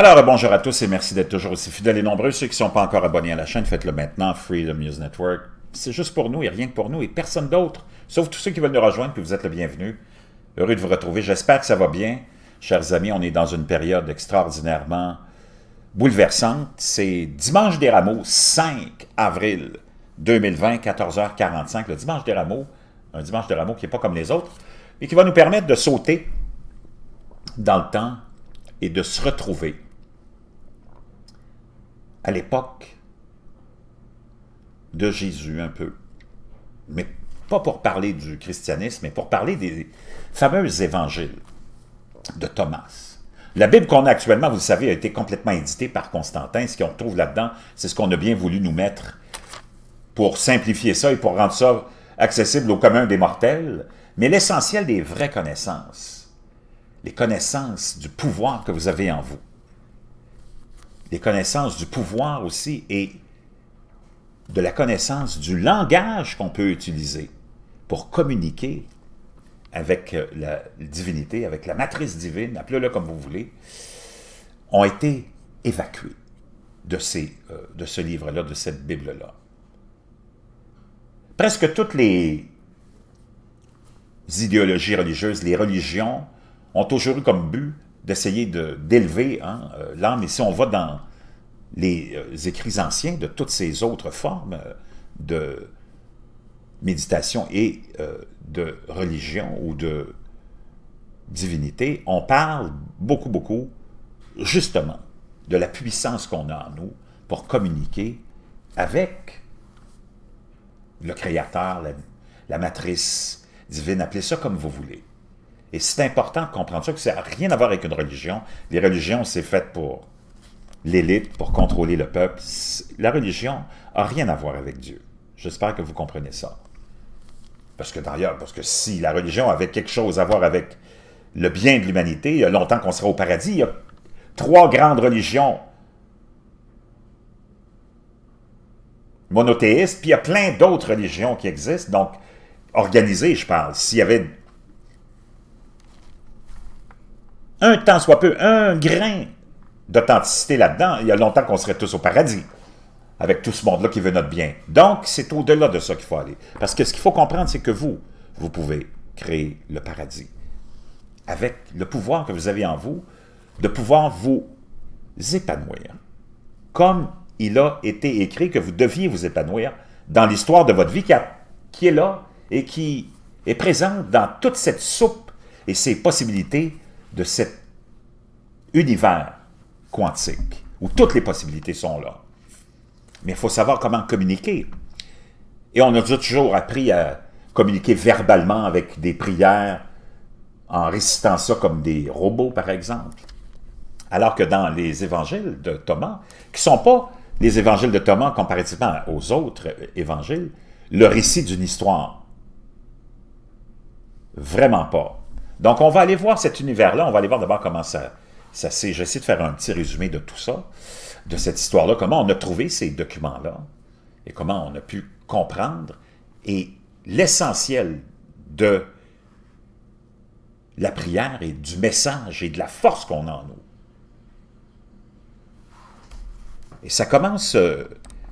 Alors, bonjour à tous et merci d'être toujours aussi fidèles et nombreux. Ceux qui ne sont pas encore abonnés à la chaîne, faites-le maintenant. Freedom News Network. C'est juste pour nous et rien que pour nous et personne d'autre. Sauf tous ceux qui veulent nous rejoindre, vous êtes le bienvenu. Heureux de vous retrouver. J'espère que ça va bien. Chers amis, on est dans une période extraordinairement bouleversante. C'est Dimanche des Rameaux, 5 avril 2020, 14h45. Le Dimanche des Rameaux, un Dimanche des Rameaux qui n'est pas comme les autres, et qui va nous permettre de sauter dans le temps et de se retrouver à l'époque de Jésus un peu, mais pas pour parler du christianisme, mais pour parler des fameux évangiles de Thomas. La Bible qu'on a actuellement, vous le savez, a été complètement éditée par Constantin. Ce qu'on trouve là-dedans, c'est ce qu'on a bien voulu nous mettre pour simplifier ça et pour rendre ça accessible au commun des mortels. Mais l'essentiel des vraies connaissances, les connaissances du pouvoir que vous avez en vous. Les connaissances du pouvoir aussi et de la connaissance du langage qu'on peut utiliser pour communiquer avec euh, la divinité, avec la matrice divine, appelez-le comme vous voulez, ont été évacués de, euh, de ce livre-là, de cette Bible-là. Presque toutes les idéologies religieuses, les religions, ont toujours eu comme but d'essayer d'élever hein, euh, l'âme. Et si on va dans les euh, écrits anciens de toutes ces autres formes euh, de méditation et de religion ou de divinité, on parle beaucoup, beaucoup, justement, de la puissance qu'on a en nous pour communiquer avec le Créateur, la, la matrice divine, appelez ça comme vous voulez. Et c'est important de comprendre ça, que ça n'a rien à voir avec une religion. Les religions, c'est fait pour l'élite, pour contrôler le peuple. La religion n'a rien à voir avec Dieu. J'espère que vous comprenez ça. Parce que d'ailleurs, parce que si la religion avait quelque chose à voir avec le bien de l'humanité, il y a longtemps qu'on sera au paradis. Il y a trois grandes religions monothéistes, puis il y a plein d'autres religions qui existent, donc organisées, je parle. S'il y avait un temps soit peu, un grain d'authenticité là-dedans, il y a longtemps qu'on serait tous au paradis, avec tout ce monde-là qui veut notre bien. Donc, c'est au-delà de ça qu'il faut aller. Parce que ce qu'il faut comprendre, c'est que vous, vous pouvez créer le paradis. Avec le pouvoir que vous avez en vous, de pouvoir vous épanouir. Comme il a été écrit que vous deviez vous épanouir dans l'histoire de votre vie qui, qui est là et qui est présente dans toute cette soupe et ces possibilités de cet univers quantique, où toutes les possibilités sont là. Mais il faut savoir comment communiquer. Et on a toujours appris à communiquer verbalement avec des prières, en récitant ça comme des robots, par exemple. Alors que dans les évangiles de Thomas, qui ne sont pas les évangiles de Thomas comparativement aux autres évangiles, le récit d'une histoire. Vraiment pas. Donc, on va aller voir cet univers-là. On va aller voir d'abord comment ça, ça s'est... J'essaie de faire un petit résumé de tout ça, de cette histoire-là, comment on a trouvé ces documents-là et comment on a pu comprendre. Et l'essentiel de la prière et du message et de la force qu'on a en nous. Et ça commence, euh,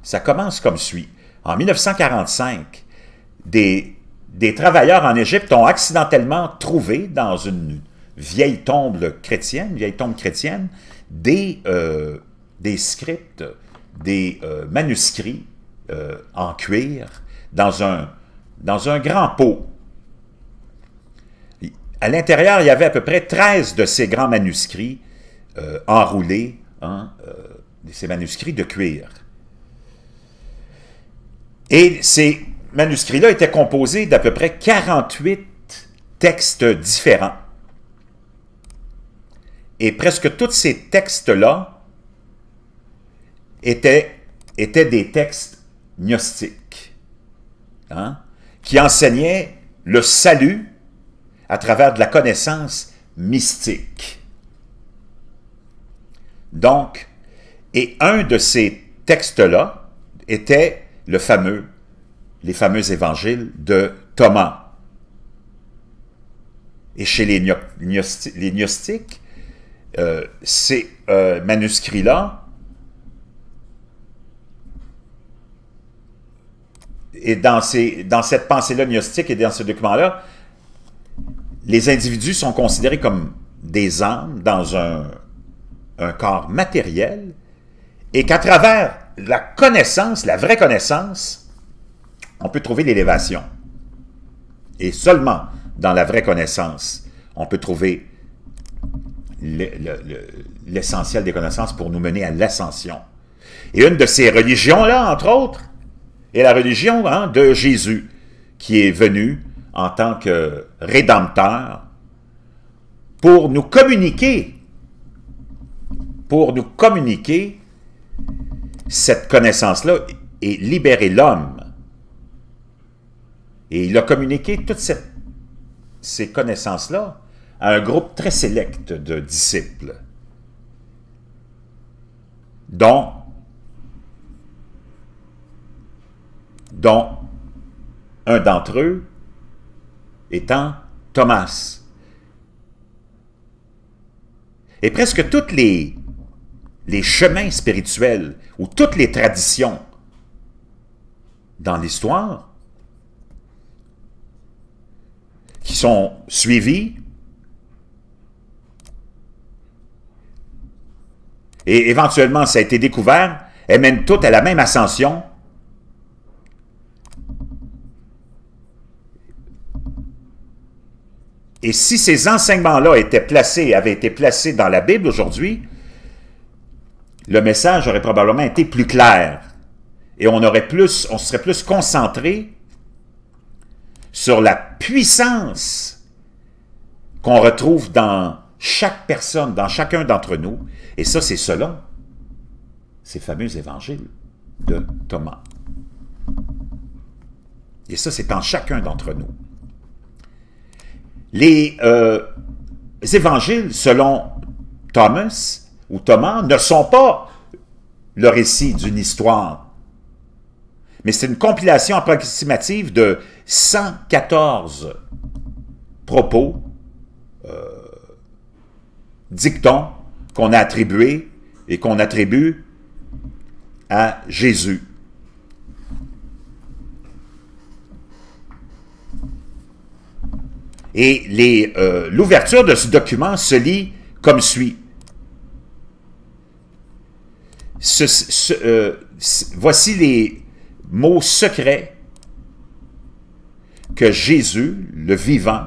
ça commence comme suit. En 1945, des des travailleurs en Égypte ont accidentellement trouvé dans une vieille tombe chrétienne, vieille tombe chrétienne, des, euh, des scripts, des euh, manuscrits euh, en cuir dans un, dans un grand pot. À l'intérieur, il y avait à peu près 13 de ces grands manuscrits enroulés, hein, ces manuscrits de cuir. Et c'est manuscrit-là était composé d'à peu près 48 textes différents. Et presque tous ces textes-là étaient, étaient des textes gnostiques, hein, qui enseignaient le salut à travers de la connaissance mystique. Donc, et un de ces textes-là était le fameux les fameux évangiles de Thomas. Et chez les, gnostiques, euh, ces euh, manuscrits-là et dans, cette pensée-là gnostique et dans ce document-là, les individus sont considérés comme des âmes dans un corps matériel et qu'à travers la connaissance, la vraie connaissance, on peut trouver l'élévation. Et seulement dans la vraie connaissance, on peut trouver l'essentiel des connaissances pour nous mener à l'ascension. Et une de ces religions-là, entre autres, est la religion hein, de Jésus, qui est venu en tant que rédempteur pour nous communiquer, pour nous communiquer cette connaissance-là et libérer l'homme. Et il a communiqué toutes ces connaissances-là à un groupe très sélect de disciples, dont, un d'entre eux étant Thomas. Et presque tous les chemins spirituels ou toutes les traditions dans l'histoire qui sont suivies et éventuellement ça a été découvert, elles mènent toutes à la même ascension. Et si ces enseignements-là étaient placés, avaient été placés dans la Bible aujourd'hui, le message aurait probablement été plus clair. Et on aurait plus, on serait plus concentré sur la puissance qu'on retrouve dans chaque personne, dans chacun d'entre nous, et ça, c'est selon ces fameux évangiles de Thomas. Et ça, c'est en chacun d'entre nous. Les euh, évangiles, selon Thomas ou Thomas, ne sont pas le récit d'une histoire, mais c'est une compilation approximative de 114 propos, euh, dictons, qu'on a attribué et qu'on attribue à Jésus. Et euh, l'ouverture de ce document se lit comme suit. Euh, voici les mots secrets que Jésus, le vivant,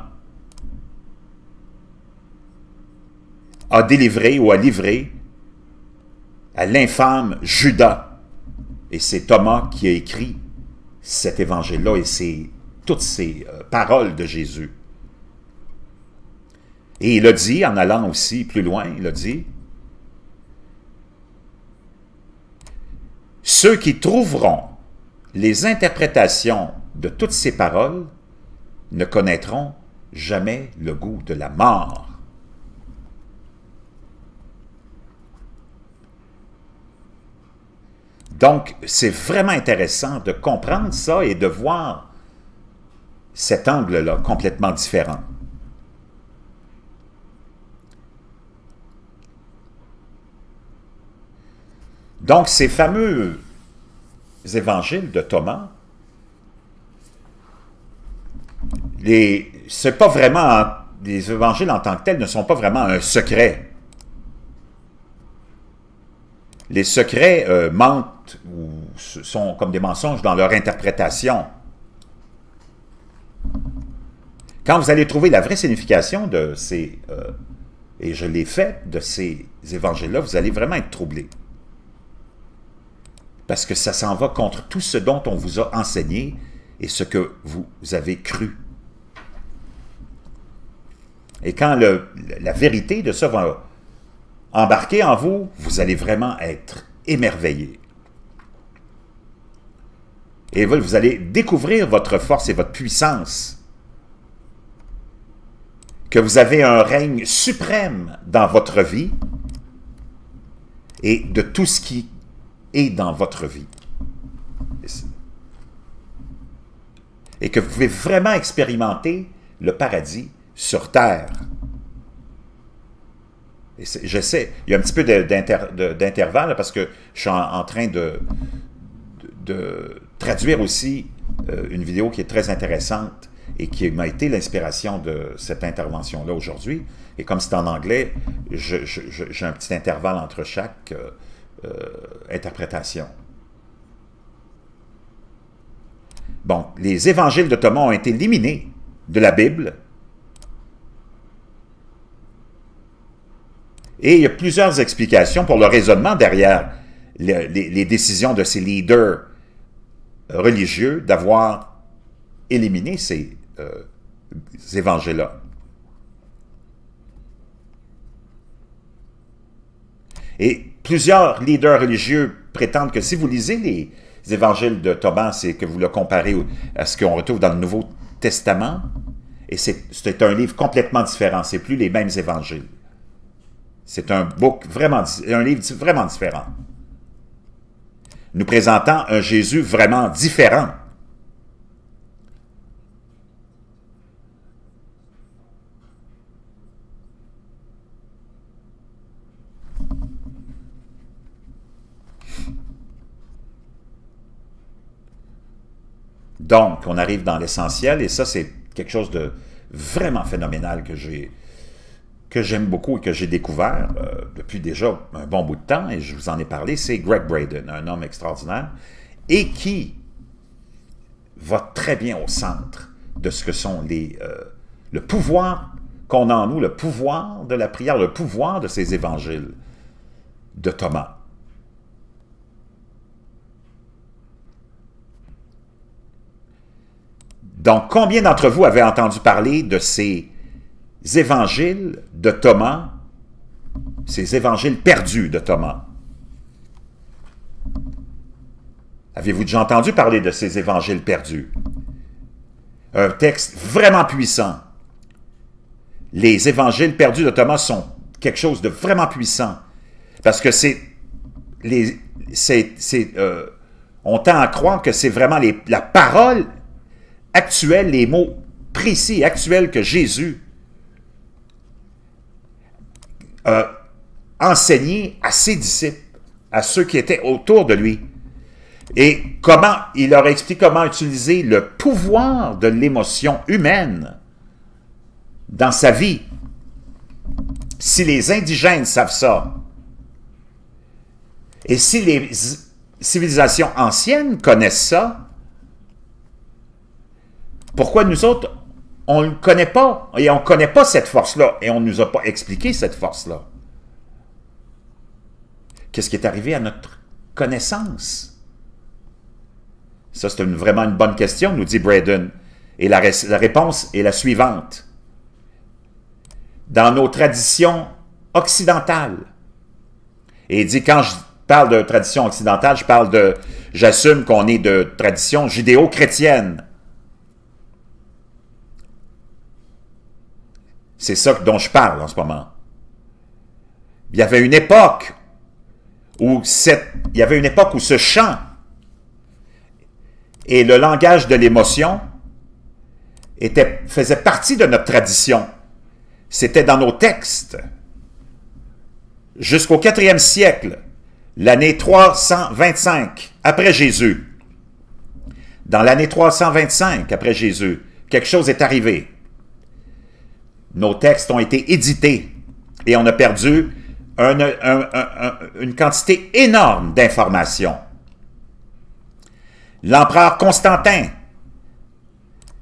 a délivré ou a livré à l'infâme Judas. Et c'est Thomas qui a écrit cet évangile-là et toutes ces euh, paroles de Jésus. Et il a dit, en allant aussi plus loin, il a dit, ceux qui trouveront les interprétations de toutes ces paroles ne connaîtront jamais le goût de la mort. Donc, c'est vraiment intéressant de comprendre ça et de voir cet angle-là complètement différent. Donc, ces fameux évangiles de Thomas, c'est pas vraiment, les évangiles en tant que tels ne sont pas vraiment un secret les secrets euh, mentent ou sont comme des mensonges dans leur interprétation. Quand vous allez trouver la vraie signification de ces, euh, et je l'ai fait, de ces évangiles-là, vous allez vraiment être troublé. Parce que ça s'en va contre tout ce dont on vous a enseigné et ce que vous avez cru. Et quand la vérité de ça va embarquez en vous, vous allez vraiment être émerveillé. Et vous allez découvrir votre force et votre puissance. Que vous avez un règne suprême dans votre vie et de tout ce qui est dans votre vie. Et que vous pouvez vraiment expérimenter le paradis sur terre. J'essaie, il y a un petit peu d'intervalle parce que je suis en, train de, de, traduire aussi euh, une vidéo qui est très intéressante et qui m'a été l'inspiration de cette intervention-là aujourd'hui. Et comme c'est en anglais, j'ai un petit intervalle entre chaque euh, euh, interprétation. Bon, les évangiles de Thomas ont été éliminés de la Bible. Et il y a plusieurs explications pour le raisonnement derrière les, décisions de ces leaders religieux d'avoir éliminé ces, euh, évangiles-là. Et plusieurs leaders religieux prétendent que si vous lisez les, évangiles de Thomas et que vous le comparez à ce qu'on retrouve dans le Nouveau Testament, et c'est un livre complètement différent, c'est plus les mêmes évangiles. C'est un un livre vraiment différent. Nous présentant un Jésus vraiment différent. Donc, on arrive dans l'essentiel, et ça, c'est quelque chose de vraiment phénoménal que j'ai que j'aime beaucoup et que j'ai découvert euh, depuis déjà un bon bout de temps, et je vous en ai parlé, c'est Greg Braden, un homme extraordinaire, et qui va très bien au centre de ce que sont les, euh, le pouvoir qu'on a en nous, le pouvoir de la prière, le pouvoir de ces évangiles de Thomas. Donc, combien d'entre vous avez entendu parler de ces évangiles de Thomas, ces évangiles perdus de Thomas? Avez-vous déjà entendu parler de ces évangiles perdus? Un texte vraiment puissant. Les évangiles perdus de Thomas sont quelque chose de vraiment puissant. Parce que c'est... les euh, on tend à croire que c'est vraiment la parole actuels, les mots précis actuels que Jésus a enseignés à ses disciples, à ceux qui étaient autour de lui. Et comment il leur explique comment utiliser le pouvoir de l'émotion humaine dans sa vie. Si les indigènes savent ça, et si les civilisations anciennes connaissent ça, pourquoi nous autres, on ne connaît pas, et on ne connaît pas cette force-là, et on ne nous a pas expliqué cette force-là? Qu'est-ce qui est arrivé à notre connaissance? Ça, c'est vraiment une bonne question, nous dit Braden. Et la, réponse est la suivante. Dans nos traditions occidentales, et il dit, quand je parle de tradition occidentale, je parle de, j'assume qu'on est de tradition judéo-chrétienne. C'est ça dont je parle en ce moment. Il y avait une époque où il y avait une époque où ce chant et le langage de l'émotion était, partie de notre tradition. C'était dans nos textes. Jusqu'au 4e siècle, l'année 325 après Jésus, dans l'année 325 après Jésus, quelque chose est arrivé nos textes ont été édités et on a perdu une quantité énorme d'informations. L'empereur Constantin,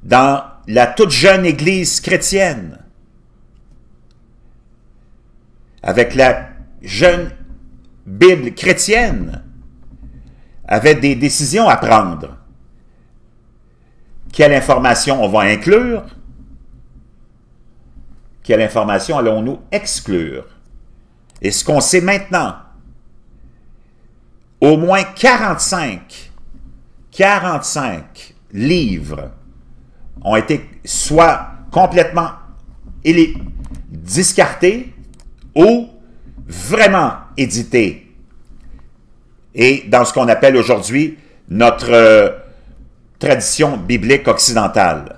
dans la toute jeune Église chrétienne, avec la jeune Bible chrétienne, avait des décisions à prendre. Quelle information on va inclure? Quelle information allons-nous exclure? Et ce qu'on sait maintenant, au moins 45, 45 livres ont été soit complètement discartés ou vraiment édités. Et dans ce qu'on appelle aujourd'hui notre euh, tradition biblique occidentale.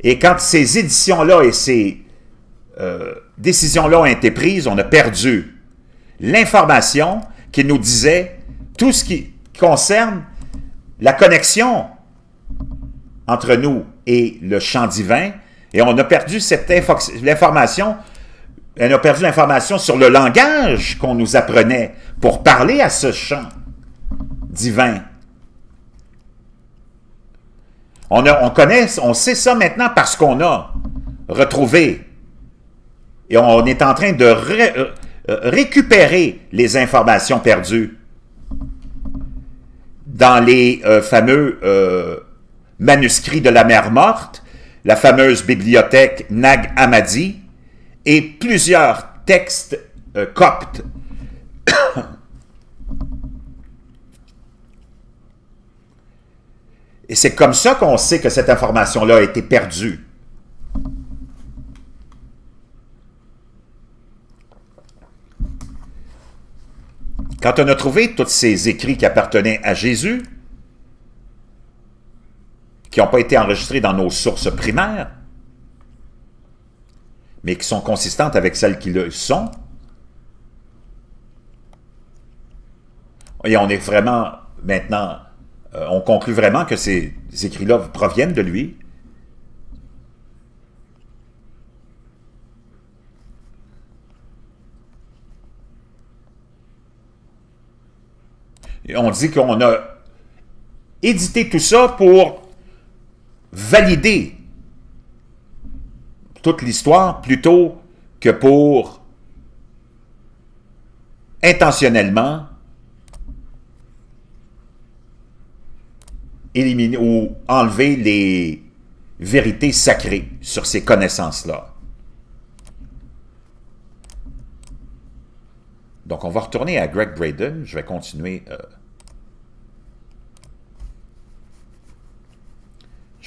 Et quand ces éditions-là et ces euh, décisions-là ont été prises, on a perdu l'information qui nous disait tout ce qui concerne la connexion entre nous et le champ divin, et on a perdu cette information, on a perdu l'information sur le langage qu'on nous apprenait pour parler à ce champ divin. On, on connaît, on sait ça maintenant parce qu'on a retrouvé et on est en train de euh, récupérer les informations perdues dans les euh, fameux euh, manuscrits de la mer morte, la fameuse bibliothèque Nag Hammadi et plusieurs textes euh, coptes. Et c'est comme ça qu'on sait que cette information-là a été perdue. Quand on a trouvé tous ces écrits qui appartenaient à Jésus, qui n'ont pas été enregistrés dans nos sources primaires, mais qui sont consistantes avec celles qui le sont, et on est vraiment, maintenant, euh, on conclut vraiment que ces écrits-là proviennent de lui, on dit qu'on a édité tout ça pour valider toute l'histoire plutôt que pour intentionnellement ou enlever les vérités sacrées sur ces connaissances-là. Donc, on va retourner à Greg Braden. Je vais continuer euh,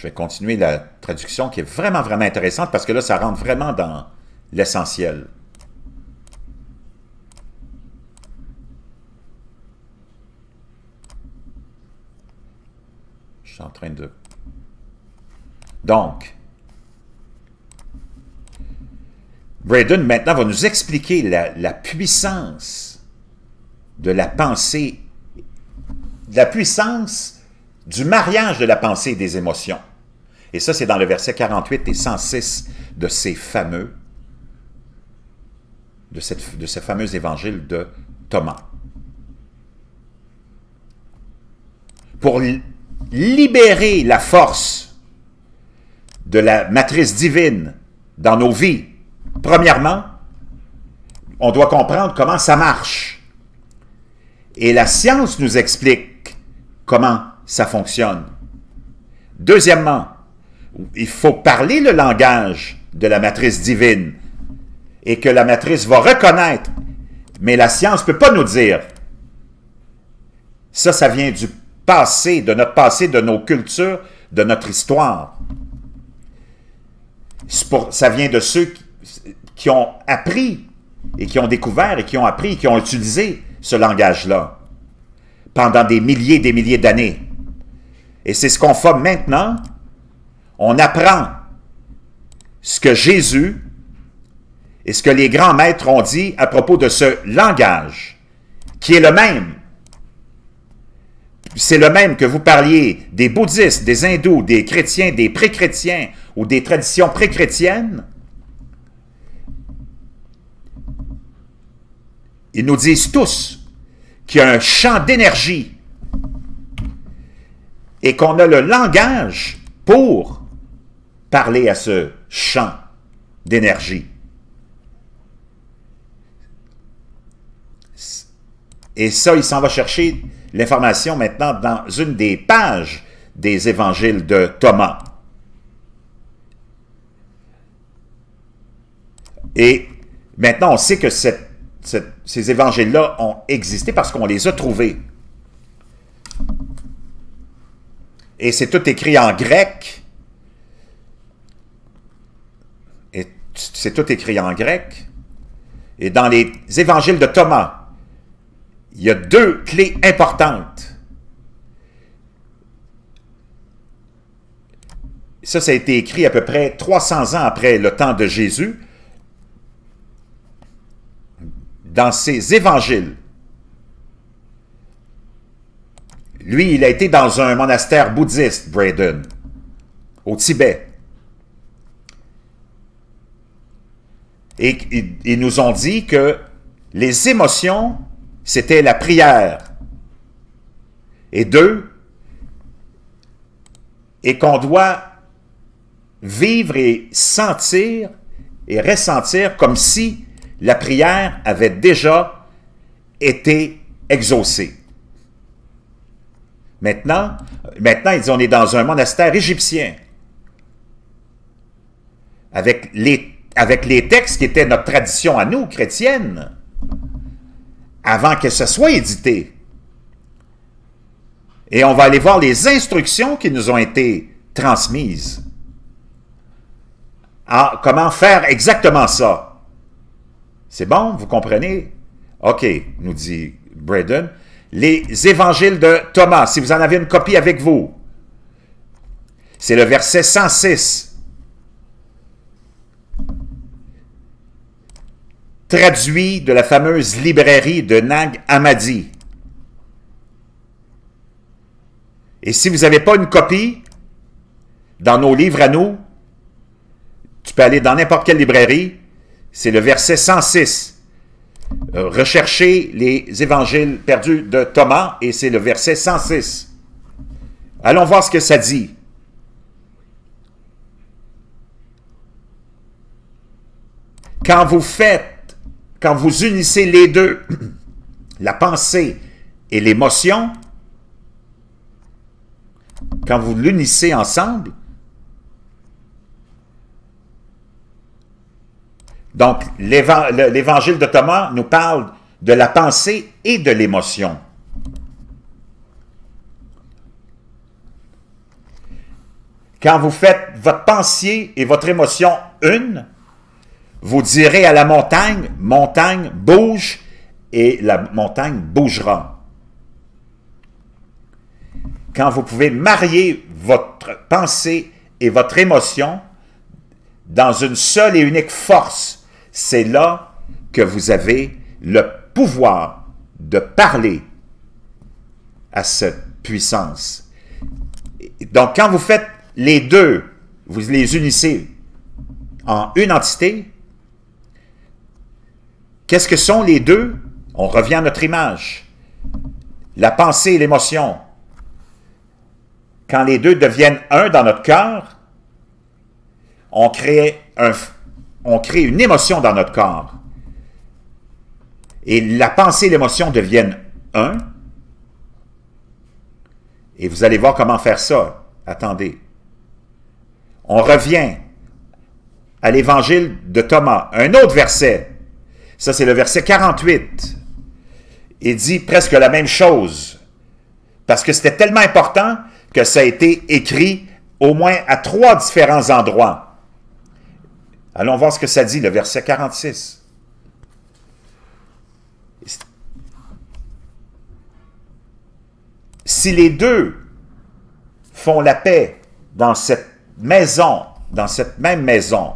Je vais continuer la traduction qui est vraiment, vraiment intéressante parce que là, ça rentre vraiment dans l'essentiel. En train de... Donc, Braden maintenant va nous expliquer la, puissance de la pensée, la puissance du mariage de la pensée et des émotions. Et ça, c'est dans le verset 48 et 106 de ces fameux, de, cette, de ce fameux évangile de Thomas. Pour libérer la force de la matrice divine dans nos vies, premièrement, on doit comprendre comment ça marche. Et la science nous explique comment ça fonctionne. Deuxièmement, il faut parler le langage de la matrice divine et que la matrice va reconnaître. Mais la science ne peut pas nous dire. Ça, ça vient du passé, de notre passé, de nos cultures, de notre histoire. ça vient de ceux qui, ont appris et qui ont découvert et qui ont appris et qui ont utilisé ce langage-là pendant des milliers et des milliers d'années. Et c'est ce qu'on fait maintenant on apprend ce que Jésus et ce que les grands maîtres ont dit à propos de ce langage, qui est le même. C'est le même que vous parliez des bouddhistes, des hindous, des chrétiens, des pré-chrétiens ou des traditions pré-chrétiennes. Ils nous disent tous qu'il y a un champ d'énergie et qu'on a le langage pour parler à ce champ d'énergie. Et ça, il s'en va chercher l'information maintenant dans une des pages des évangiles de Thomas. Et maintenant, on sait que ces évangiles-là ont existé parce qu'on les a trouvés. Et c'est tout écrit en grec, c'est tout écrit en grec. Et dans les évangiles de Thomas, il y a deux clés importantes. Ça, ça a été écrit à peu près 300 ans après le temps de Jésus. dans ses évangiles, lui, il a été dans un monastère bouddhiste, Braden, au Tibet. Et ils nous ont dit que les émotions, c'était la prière. Et deux, et qu'on doit vivre et sentir et ressentir comme si la prière avait déjà été exaucée. Maintenant, maintenant, ils disent, on est dans un monastère égyptien. Avec les, avec les textes qui étaient notre tradition à nous, chrétienne, avant que ce soit édité. Et on va aller voir les instructions qui nous ont été transmises. Ah, comment faire exactement ça? C'est bon, vous comprenez? OK, nous dit Braden. Les évangiles de Thomas, si vous en avez une copie avec vous, c'est le verset 106. Traduit de la fameuse librairie de Nag Hammadi. Et si vous n'avez pas une copie, dans nos livres à nous, tu peux aller dans n'importe quelle librairie, c'est le verset 106. Euh, recherchez les évangiles perdus de Thomas et c'est le verset 106. Allons voir ce que ça dit. Quand vous faites, quand vous unissez les deux, la pensée et l'émotion, quand vous l'unissez ensemble, donc l'évangile de Thomas nous parle de la pensée et de l'émotion. Quand vous faites votre pensée et votre émotion une, vous direz à la montagne, montagne, bouge, et la montagne bougera quand vous pouvez marier votre pensée et votre émotion dans une seule et unique force, c'est là que vous avez le pouvoir de parler à cette puissance. Donc, quand vous faites les deux, vous les unissez en une entité, qu'est-ce que sont les deux? On revient à notre image. La pensée et l'émotion quand les deux deviennent un dans notre cœur, on crée, un, on crée une émotion dans notre corps. Et la pensée et l'émotion deviennent un. Et vous allez voir comment faire ça. Attendez. On revient à l'évangile de Thomas. Un autre verset. Ça, c'est le verset 48. Il dit presque la même chose. Parce que c'était tellement important que ça a été écrit au moins à trois différents endroits. Allons voir ce que ça dit, le verset 46. Si les deux font la paix dans cette maison, dans cette même maison,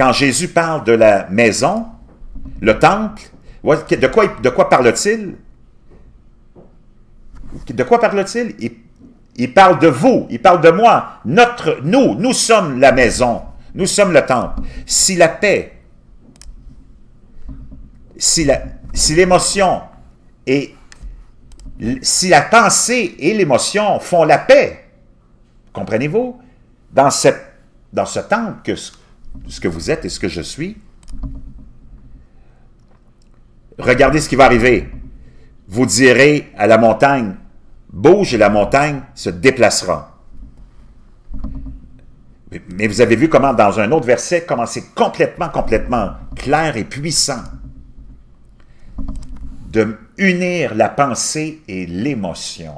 quand Jésus parle de la maison, le temple, de quoi, parle-t-il? De quoi parle-t-il? Il, parle de vous, il parle de moi. Notre, nous, nous sommes la maison, nous sommes le temple. Si la paix, si l'émotion et si la pensée et l'émotion font la paix, comprenez-vous, dans, dans ce temple que ce que vous êtes et ce que je suis, regardez ce qui va arriver. Vous direz à la montagne, bouge et la montagne se déplacera. Mais vous avez vu comment dans un autre verset, comment c'est complètement, complètement clair et puissant de unir la pensée et l'émotion.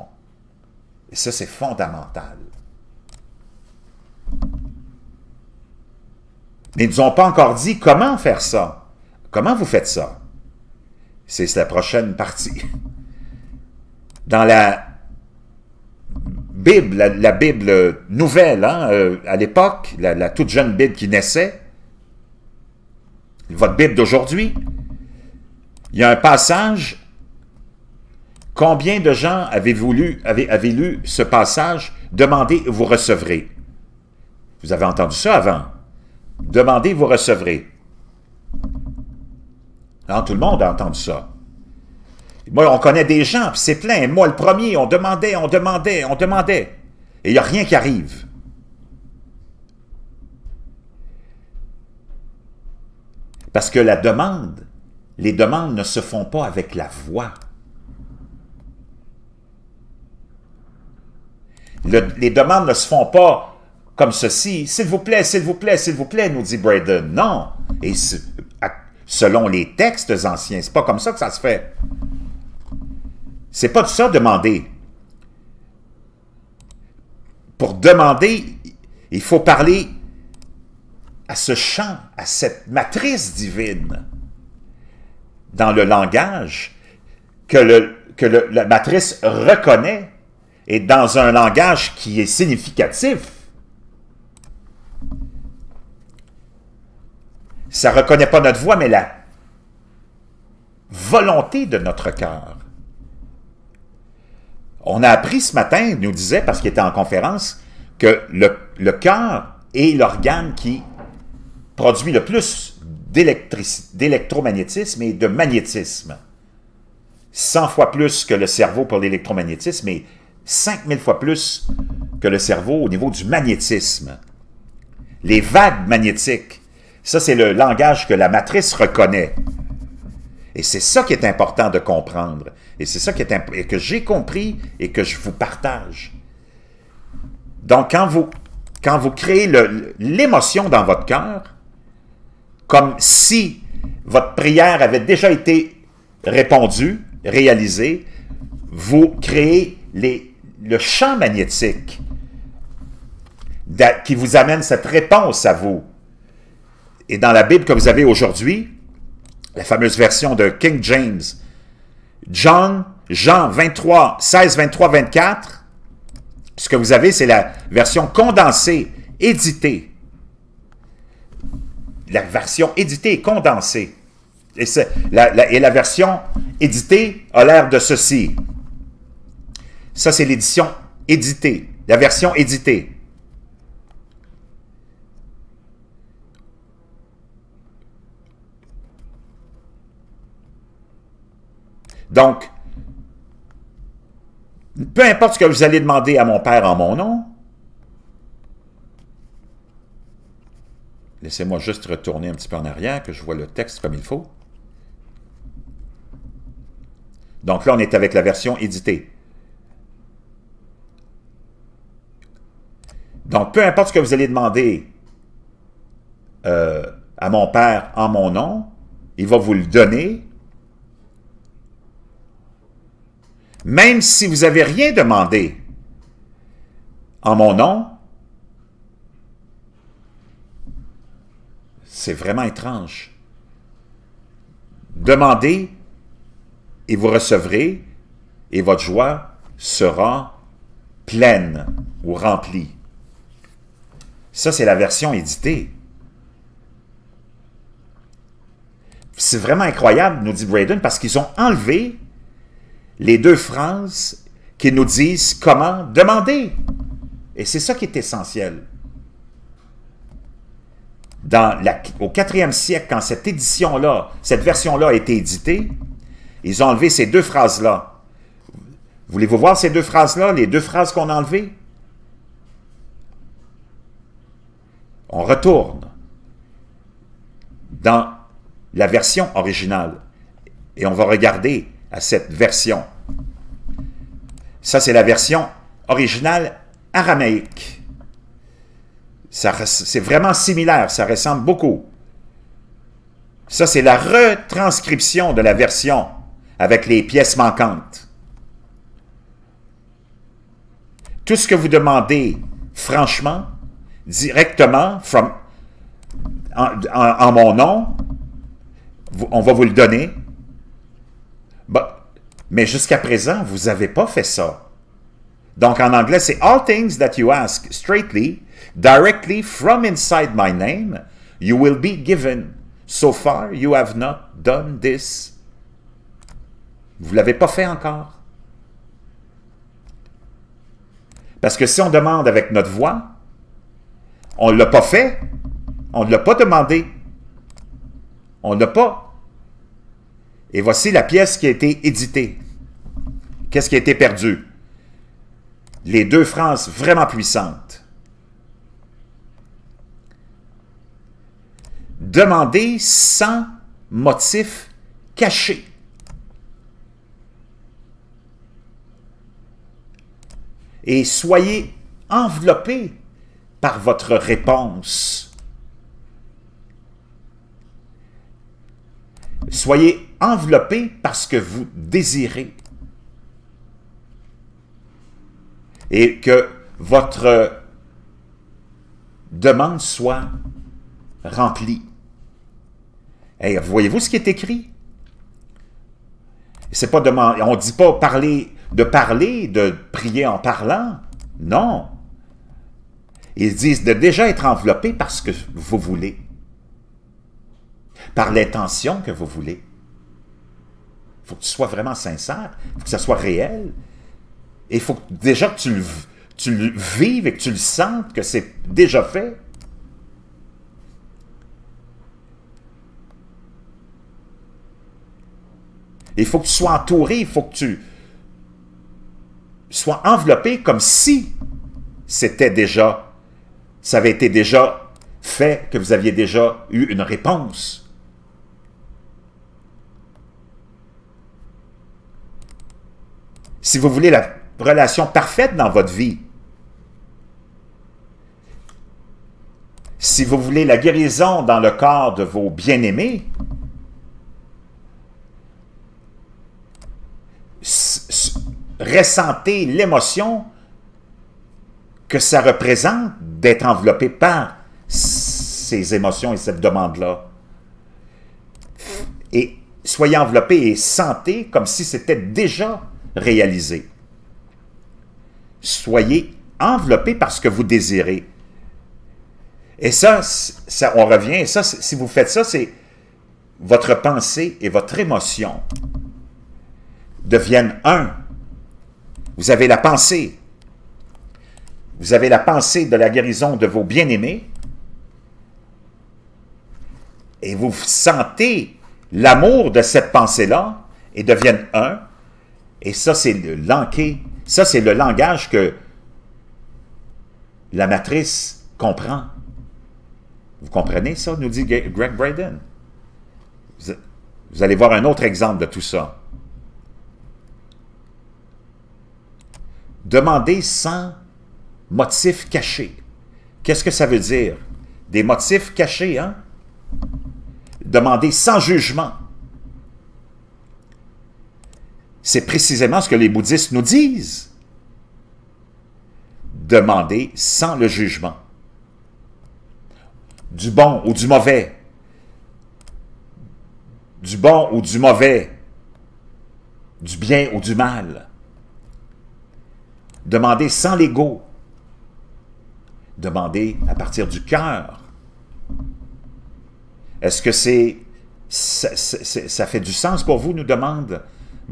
Et ça, c'est fondamental. Mais ils ne nous ont pas encore dit comment faire ça. Comment vous faites ça? C'est la prochaine partie. Dans la Bible, la, Bible nouvelle, hein, euh, à l'époque, la, toute jeune Bible qui naissait, votre Bible d'aujourd'hui, il y a un passage. Combien de gens avez, voulu, avez, avez lu ce passage? Demandez, vous recevrez. Vous avez entendu ça avant. Demandez, vous recevrez. Tout le monde a entendu ça. Moi, on connaît des gens, c'est plein. Moi, le premier, on demandait, on demandait, on demandait. Et il n'y a rien qui arrive. Parce que la demande, les demandes ne se font pas avec la voix. les demandes ne se font pas comme ceci. S'il vous plaît, s'il vous plaît, s'il vous plaît, nous dit Braden. Non. Et selon les textes anciens, c'est pas comme ça que ça se fait. C'est pas de ça demander. Pour demander, il faut parler à ce champ, à cette matrice divine dans le langage que, la matrice reconnaît et dans un langage qui est significatif. Ça ne reconnaît pas notre voix, mais la volonté de notre cœur. On a appris ce matin, il nous disait, parce qu'il était en conférence, que le, cœur est l'organe qui produit le plus d'électromagnétisme et de magnétisme. 100 fois plus que le cerveau pour l'électromagnétisme et 5000 fois plus que le cerveau au niveau du magnétisme. Les vagues magnétiques, ça c'est le langage que la matrice reconnaît. Et c'est ça qui est important de comprendre. Et c'est ça qui est et que j'ai compris et que je vous partage. Donc quand vous, créez l'émotion dans votre cœur, comme si votre prière avait déjà été répondue, réalisée, vous créez le champ magnétique qui vous amène cette réponse à vous. Et dans la Bible que vous avez aujourd'hui, la fameuse version de King James, John, Jean 23, 16, 23, 24, ce que vous avez, c'est la version condensée, éditée la version éditée condensée. Et, la, et la version éditée a l'air de ceci. Ça, c'est l'édition éditée, la version éditée. Donc, peu importe ce que vous allez demander à mon Père en mon nom, Laissez-moi juste retourner un petit peu en arrière, que je vois le texte comme il faut. Donc là, on est avec la version éditée. Donc, peu importe ce que vous allez demander euh, à mon Père en mon nom, il va vous le donner. Même si vous n'avez rien demandé en mon nom, C'est vraiment étrange. Demandez et vous recevrez, et votre joie sera pleine ou remplie. Ça, c'est la version éditée. C'est vraiment incroyable, nous dit Braden, parce qu'ils ont enlevé les deux phrases qui nous disent comment demander. Et c'est ça qui est essentiel dans la, au quatrième siècle, quand cette édition-là, cette version-là a été éditée, ils ont enlevé ces deux phrases-là. Voulez-vous voir ces deux phrases-là, les deux phrases qu'on a enlevées? On retourne dans la version originale et on va regarder à cette version. Ça, c'est la version originale araméique. C'est vraiment similaire, ça ressemble beaucoup. Ça, c'est la retranscription de la version avec les pièces manquantes. Tout ce que vous demandez, franchement, directement, from, en, mon nom, on va vous le donner. Mais jusqu'à présent, vous n'avez pas fait ça. Donc en anglais, c'est All things that you ask straightly directly from inside my name, you will be given. So far, you have not done this. Vous ne l'avez pas fait encore. Parce que si on demande avec notre voix, on ne l'a pas fait, on ne l'a pas demandé, on ne l'a pas. Et voici la pièce qui a été éditée. Qu'est-ce qui a été perdu? Les deux phrases vraiment puissantes. Demandez sans motif caché. Et soyez enveloppés par votre réponse. Soyez enveloppés parce que vous désirez. Et que votre demande soit remplie. Voyez-vous ce qui est écrit? C'est pas demander, on ne dit pas parler, de parler, de prier en parlant. Non. Ils disent de déjà être enveloppé parce que vous voulez. Par l'intention que vous voulez. Il faut que tu sois vraiment sincère. Il faut que ça soit réel. Il faut déjà que tu tu le vives et que tu le sentes que c'est déjà fait. Il faut que tu sois entouré, il faut que tu sois enveloppé comme si c'était déjà, ça avait été déjà fait, que vous aviez déjà eu une réponse. Si vous voulez la relation parfaite dans votre vie, si vous voulez la guérison dans le corps de vos bien-aimés, ressentez l'émotion que ça représente d'être enveloppé par ces émotions et cette demande-là. Et soyez enveloppé et sentez comme si c'était déjà réalisé. Soyez enveloppé parce que vous désirez. Et ça, ça on revient, ça, si vous faites ça, c'est votre pensée et votre émotion deviennent un. Vous avez la pensée. Vous avez la pensée de la guérison de vos bien-aimés. Et vous sentez l'amour de cette pensée-là et deviennent un. Et ça, c'est le Ça, c'est le langage que la matrice comprend. Vous comprenez ça, nous dit Greg Braden? Vous allez voir un autre exemple de tout ça. Demander sans motif caché. Qu'est-ce que ça veut dire? Des motifs cachés, hein? Demander sans jugement. C'est précisément ce que les bouddhistes nous disent. Demander sans le jugement. Du bon ou du mauvais. Du bon ou du mauvais. Du bien ou du mal. Demander sans l'ego. Demander à partir du cœur. Est-ce que c'est ça, fait du sens pour vous, nous demande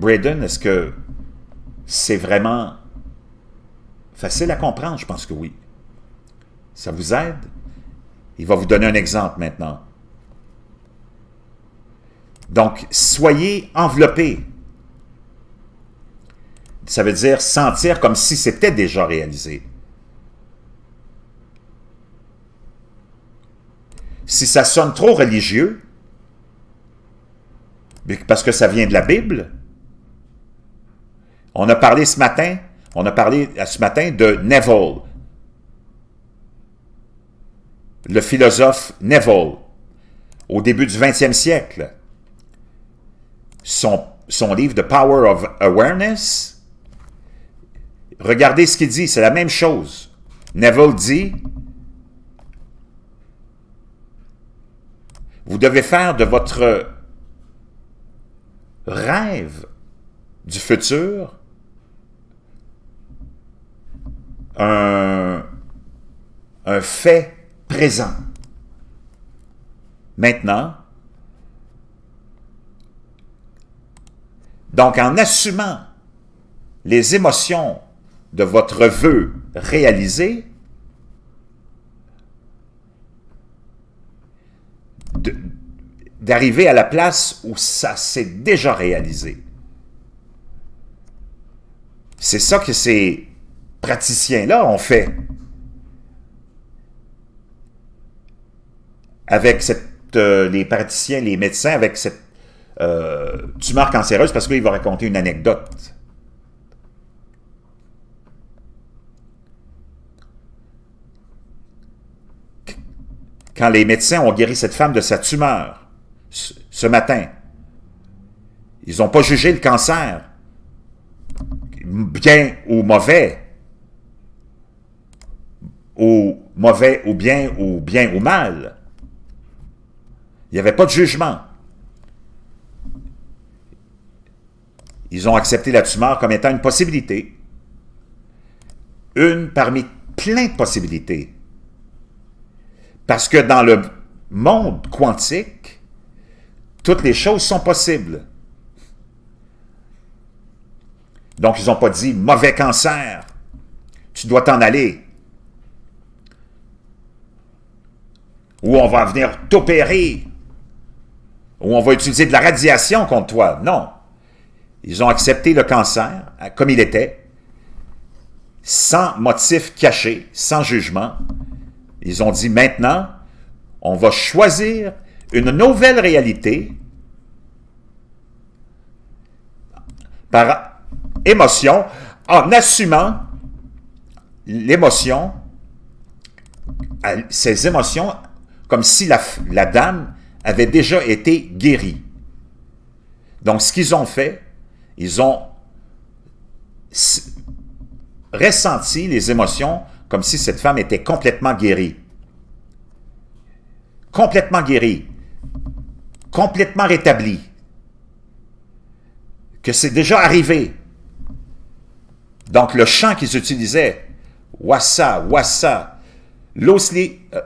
Braden. Est-ce que c'est vraiment facile à comprendre? Je pense que oui. Ça vous aide? Il va vous donner un exemple maintenant. Donc, soyez enveloppés ça veut dire sentir comme si c'était déjà réalisé. Si ça sonne trop religieux, parce que ça vient de la Bible, on a parlé parlé ce matin de Neville, le philosophe Neville, au début du 20e siècle. Son, son livre The Power of Awareness Regardez ce qu'il dit, c'est la même chose. Neville dit, vous devez faire de votre rêve du futur un, un fait présent. Maintenant, donc en assumant les émotions de votre vœu réalisé, d'arriver à la place où ça s'est déjà réalisé. C'est ça que c'est praticiens-là ont fait. Avec cette, euh, les praticiens, les médecins, avec cette euh, tumeur cancéreuse, parce qu'il va raconter une anecdote. Quand les médecins ont guéri cette femme de sa tumeur, ce matin, ils n'ont pas jugé le cancer, bien ou mauvais, ou mauvais ou bien, ou bien ou mal. Il n'y avait pas de jugement. Ils ont accepté la tumeur comme étant une possibilité. Une parmi plein de possibilités. Parce que dans le monde quantique, toutes les choses sont possibles. Donc, ils n'ont pas dit « mauvais cancer, tu dois t'en aller ». Ou on va venir t'opérer, ou on va utiliser de la radiation contre toi. Non. Ils ont accepté le cancer comme il était, sans motif caché, sans jugement. Ils ont dit maintenant, on va choisir une nouvelle réalité par émotion en assumant l'émotion, ces émotions, comme si la, dame avait déjà été guérie. Donc, ce qu'ils ont fait, ils ont ressenti les émotions comme si cette femme était complètement guérie. Complètement guérie. Complètement rétablie. Que c'est déjà arrivé. Donc, le chant qu'ils utilisaient, wassa, wassa, loosely, euh,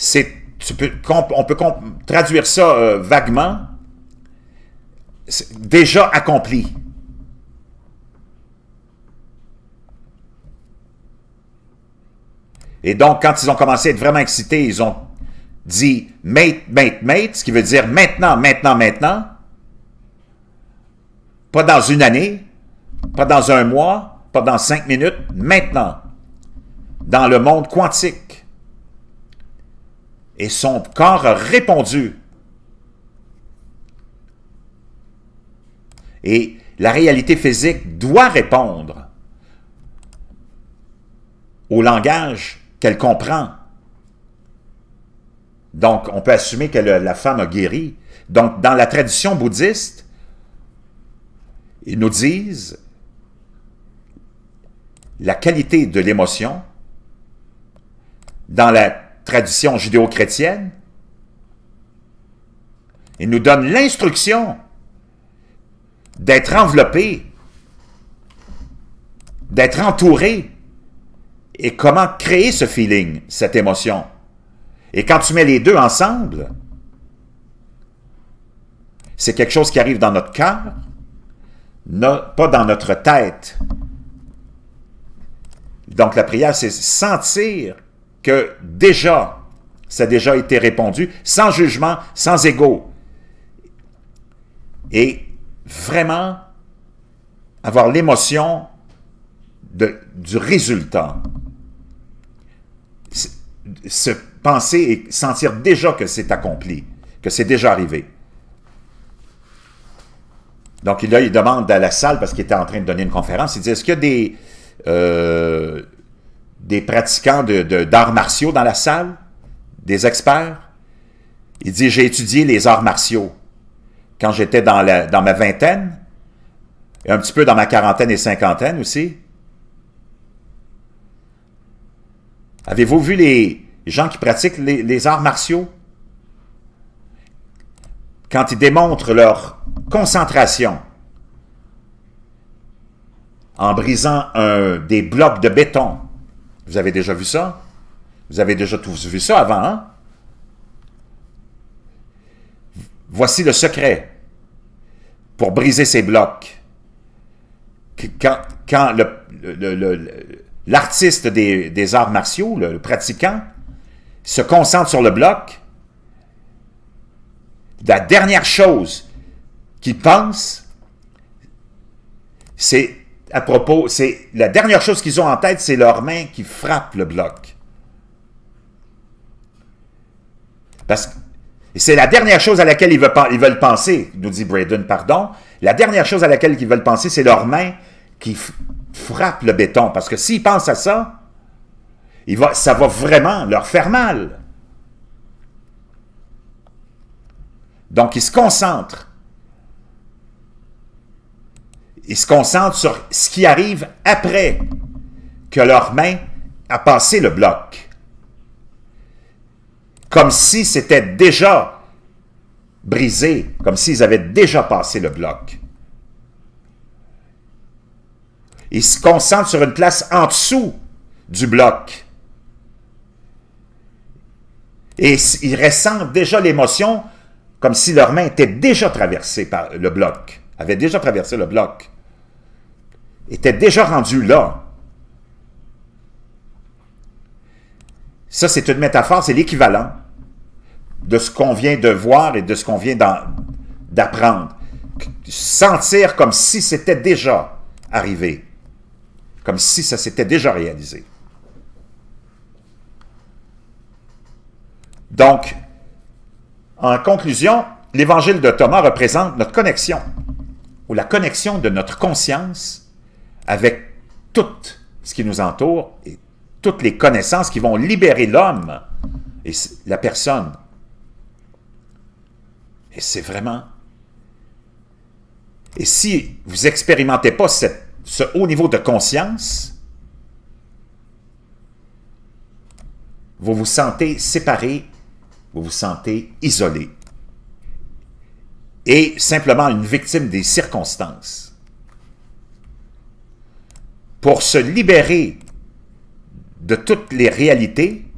c'est, on peut traduire ça euh, vaguement, déjà accompli. Et donc, quand ils ont commencé à être vraiment excités, ils ont dit « mate, mate, mate », ce qui veut dire « maintenant, maintenant, maintenant », pas dans une année, pas dans un mois, pas dans cinq minutes, maintenant, dans le monde quantique. Et son corps a répondu. Et la réalité physique doit répondre au langage qu'elle comprend. Donc, on peut assumer que la femme a guéri. Donc, dans la tradition bouddhiste, ils nous disent la qualité de l'émotion dans la tradition judéo-chrétienne. Ils nous donnent l'instruction d'être enveloppé, d'être entouré et comment créer ce feeling, cette émotion? Et quand tu mets les deux ensemble, c'est quelque chose qui arrive dans notre cœur, pas dans notre tête. Donc la prière, c'est sentir que déjà, ça a déjà été répondu, sans jugement, sans ego. Et vraiment avoir l'émotion du résultat se penser et sentir déjà que c'est accompli, que c'est déjà arrivé. Donc là, il demande à la salle, parce qu'il était en train de donner une conférence, il dit, est-ce qu'il y a des, euh, des pratiquants d'arts de, martiaux dans la salle? Des experts? Il dit, j'ai étudié les arts martiaux quand j'étais dans, dans ma vingtaine, et un petit peu dans ma quarantaine et cinquantaine aussi. Avez-vous vu les gens qui pratiquent les, arts martiaux? Quand ils démontrent leur concentration en brisant un, des blocs de béton. Vous avez déjà vu ça? Vous avez déjà tous vu ça avant, hein? Voici le secret. pour briser ces blocs. Quand, l'artiste des, arts martiaux, le, pratiquant, se concentre sur le bloc, la dernière chose qu'il pense, c'est à propos, c'est la dernière chose qu'ils ont en tête, c'est leurs mains qui frappent le bloc. Parce que c'est la dernière chose à laquelle ils veulent, penser, nous dit Braden, pardon. La dernière chose à laquelle ils veulent penser, c'est leurs mains qui frappent le béton. Parce que s'ils pensent à ça, ça va vraiment leur faire mal. Donc, ils se concentrent. Ils se concentrent sur ce qui arrive après que leur main a passé le bloc comme si c'était déjà brisé, comme s'ils avaient déjà passé le bloc. Ils se concentrent sur une place en dessous du bloc. Et ils ressentent déjà l'émotion comme si leur main était déjà traversée par le bloc, avait déjà traversé le bloc, était déjà rendu là. Ça, c'est une métaphore, c'est l'équivalent de ce qu'on vient de voir et de ce qu'on vient d'apprendre. Sentir comme si c'était déjà arrivé, comme si ça s'était déjà réalisé. Donc, en conclusion, l'évangile de Thomas représente notre connexion, ou la connexion de notre conscience avec tout ce qui nous entoure et toutes les connaissances qui vont libérer l'homme et la personne. Et c'est vraiment... Et si vous expérimentez pas ce haut niveau de conscience, vous vous sentez séparé, vous vous sentez isolé et simplement une victime des circonstances. Pour se libérer de toutes les réalités,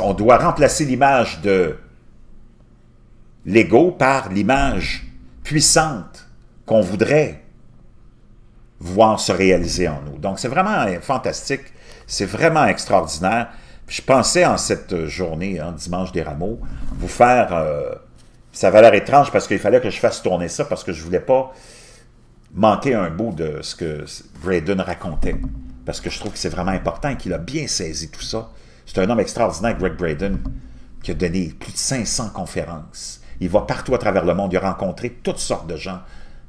on doit remplacer l'image de l'ego par l'image puissante qu'on voudrait voir se réaliser en nous. Donc, c'est vraiment fantastique, c'est vraiment extraordinaire. je pensais en cette journée, dimanche des rameaux, vous faire... Euh, ça va l'air étrange parce qu'il fallait que je fasse tourner ça parce que je voulais pas manquer un bout de ce que Braden racontait. Parce que je trouve que c'est vraiment important et qu'il a bien saisi tout ça. C'est un homme extraordinaire, Greg Braden, qui a donné plus de 500 conférences. Il va partout à travers le monde, il a rencontré toutes sortes de gens,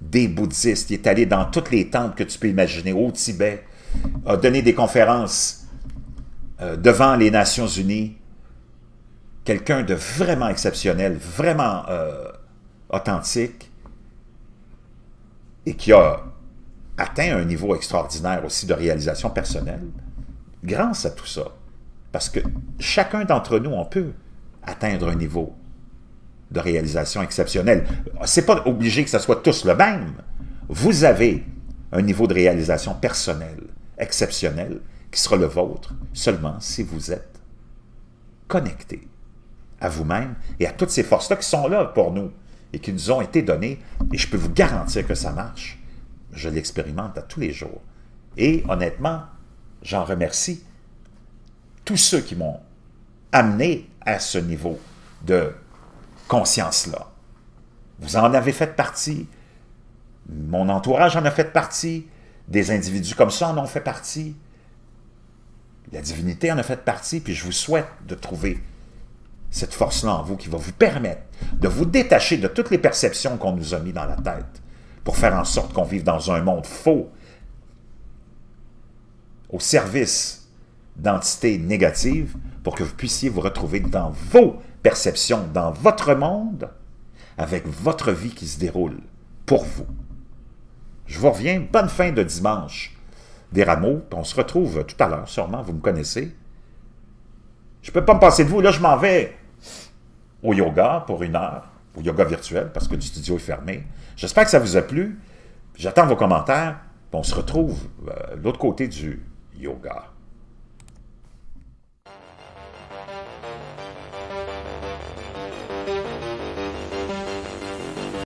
des bouddhistes, il est allé dans toutes les tentes que tu peux imaginer, au Tibet, a donné des conférences euh, devant les Nations Unies. Quelqu'un de vraiment exceptionnel, vraiment euh, authentique, et qui a atteint un niveau extraordinaire aussi de réalisation personnelle grâce à tout ça. Parce que chacun d'entre nous, on peut atteindre un niveau de réalisation exceptionnel. C'est pas obligé que ce soit tous le même. Vous avez un niveau de réalisation personnelle, exceptionnel, qui sera le vôtre seulement si vous êtes connecté à vous-même et à toutes ces forces-là qui sont là pour nous et qui nous ont été données. Et je peux vous garantir que ça marche. Je l'expérimente à tous les jours. Et honnêtement, j'en remercie tous ceux qui m'ont amené à ce niveau de conscience-là. Vous en avez fait partie, mon entourage en a fait partie, des individus comme ça en ont fait partie, la divinité en a fait partie, puis je vous souhaite de trouver cette force-là en vous qui va vous permettre de vous détacher de toutes les perceptions qu'on nous a mis dans la tête pour faire en sorte qu'on vive dans un monde faux, au service d'entités négatives pour que vous puissiez vous retrouver dans vos perceptions, dans votre monde, avec votre vie qui se déroule pour vous. Je vous reviens, bonne fin de dimanche des rameaux, on se retrouve tout à l'heure, sûrement, vous me connaissez. Je ne peux pas me passer de vous, là je m'en vais au yoga pour une heure, au yoga virtuel, parce que le studio est fermé. J'espère que ça vous a plu. J'attends vos commentaires, on se retrouve euh, l'autre côté du yoga.